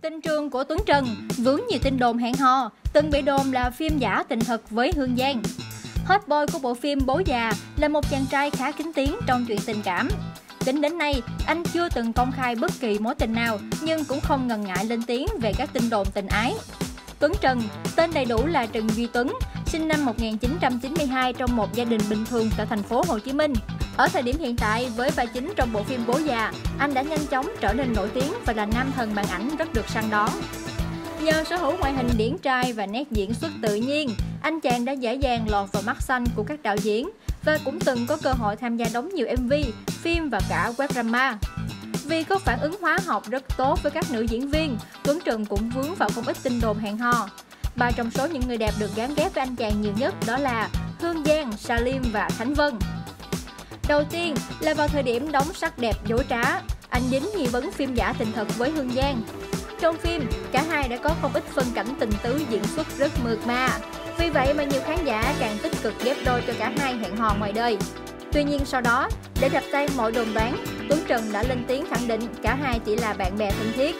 Tình trường của Tuấn Trần vướng nhiều tin đồn hẹn hò, từng bị đồn là phim giả tình thật với Hương Giang. Hot boy của bộ phim Bố già là một chàng trai khá kín tiếng trong chuyện tình cảm. Tính đến nay, anh chưa từng công khai bất kỳ mối tình nào nhưng cũng không ngần ngại lên tiếng về các tin đồn tình ái. Tuấn Trần, tên đầy đủ là Trần Duy Tuấn, sinh năm 1992 trong một gia đình bình thường tại thành phố Hồ Chí Minh. Ở thời điểm hiện tại, với vai chính trong bộ phim Bố già, anh đã nhanh chóng trở nên nổi tiếng và là nam thần màn ảnh rất được săn đón. Nhờ sở hữu ngoại hình điển trai và nét diễn xuất tự nhiên, anh chàng đã dễ dàng lọt vào mắt xanh của các đạo diễn và cũng từng có cơ hội tham gia đóng nhiều MV, phim và cả web drama. Vì có phản ứng hóa học rất tốt với các nữ diễn viên, Tuấn Trần cũng vướng vào không ít tin đồn hẹn hò. Ba trong số những người đẹp được gán ghép với anh chàng nhiều nhất đó là Hương Giang, Salim và Khánh Vân. Đầu tiên là vào thời điểm đóng sắc đẹp dối trá, anh dính nghi vấn phim giả tình thật với Hương Giang. Trong phim, cả hai đã có không ít phân cảnh tình tứ diễn xuất rất mượt mà. Vì vậy mà nhiều khán giả càng tích cực ghép đôi cho cả hai hẹn hò ngoài đời. Tuy nhiên sau đó, để đập tan mọi đồn đoán, Tuấn Trần đã lên tiếng khẳng định cả hai chỉ là bạn bè thân thiết.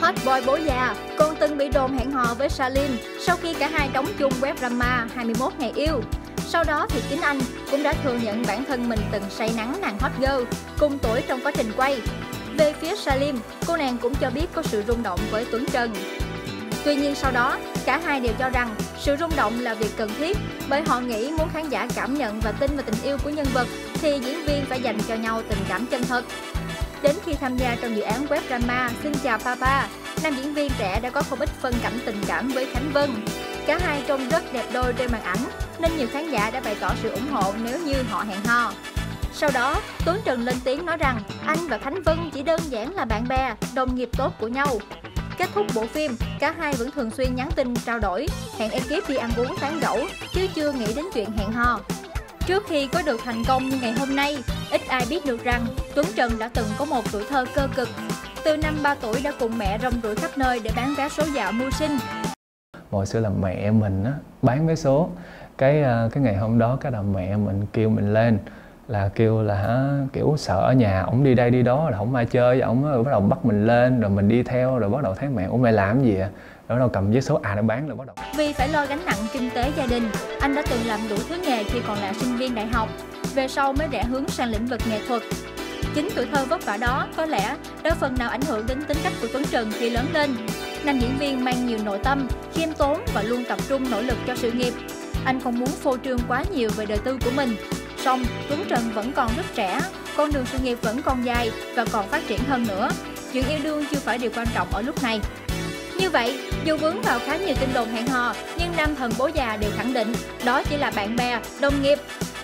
Hot boy bố già còn từng bị đồn hẹn hò với Salim sau khi cả hai đóng chung web drama 21 ngày yêu. Sau đó thì chính anh cũng đã thừa nhận bản thân mình từng say nắng nàng hot girl cùng tuổi trong quá trình quay. Về phía Salim, cô nàng cũng cho biết có sự rung động với Tuấn Trần. Tuy nhiên sau đó, cả hai đều cho rằng sự rung động là việc cần thiết bởi họ nghĩ muốn khán giả cảm nhận và tin vào tình yêu của nhân vật thì diễn viên phải dành cho nhau tình cảm chân thật. Đến khi tham gia trong dự án web drama Xin chào Papa, nam diễn viên trẻ đã có không ít phân cảnh tình cảm với Khánh Vân. Cả hai trông rất đẹp đôi trên màn ảnh nên nhiều khán giả đã bày tỏ sự ủng hộ nếu như họ hẹn hò. Sau đó, Tuấn Trần lên tiếng nói rằng anh và Khánh Vân chỉ đơn giản là bạn bè, đồng nghiệp tốt của nhau. Kết thúc bộ phim, cả hai vẫn thường xuyên nhắn tin trao đổi, hẹn ekip đi ăn uống tán gẫu, chứ chưa nghĩ đến chuyện hẹn hò. Trước khi có được thành công như ngày hôm nay, ít ai biết được rằng Tuấn Trần đã từng có một tuổi thơ cơ cực. Từ năm 3 tuổi đã cùng mẹ rong ruổi khắp nơi để bán vé số dạo mưu sinh. Hồi xưa là mẹ mình á, bán vé số. Cái à, cái ngày hôm đó cái là mẹ mình kêu mình lên là kêu là kiểu sợ ở nhà ổng đi đây đi đó là không ai chơi ổng rồi bắt đầu bắt mình lên rồi mình đi theo rồi bắt đầu thấy mẹ ủa mày làm gì à rồi bắt đầu cầm vé số à để bán rồi bắt đầu Vì phải lo gánh nặng kinh tế gia đình, anh đã từng làm đủ thứ nghề khi còn là sinh viên đại học. Về sau mới rẽ hướng sang lĩnh vực nghệ thuật. Chính tuổi thơ vất vả đó có lẽ đã phần nào ảnh hưởng đến tính cách của Tuấn Trần khi lớn lên. Nam diễn viên mang nhiều nội tâm, khiêm tốn và luôn tập trung nỗ lực cho sự nghiệp. Anh không muốn phô trương quá nhiều về đời tư của mình. Song Tuấn Trần vẫn còn rất trẻ, con đường sự nghiệp vẫn còn dài và còn phát triển hơn nữa. Chuyện yêu đương chưa phải điều quan trọng ở lúc này. Như vậy, dù vướng vào khá nhiều tin đồn hẹn hò, nhưng nam thần bố già đều khẳng định đó chỉ là bạn bè, đồng nghiệp.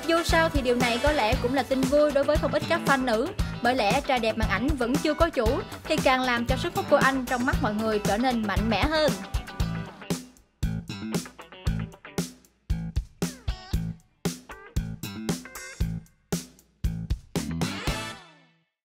Dù sao thì điều này có lẽ cũng là tin vui đối với không ít các fan nữ, bởi lẽ trai đẹp màn ảnh vẫn chưa có chủ, thì càng làm cho sức hút của anh trong mắt mọi người trở nên mạnh mẽ hơn.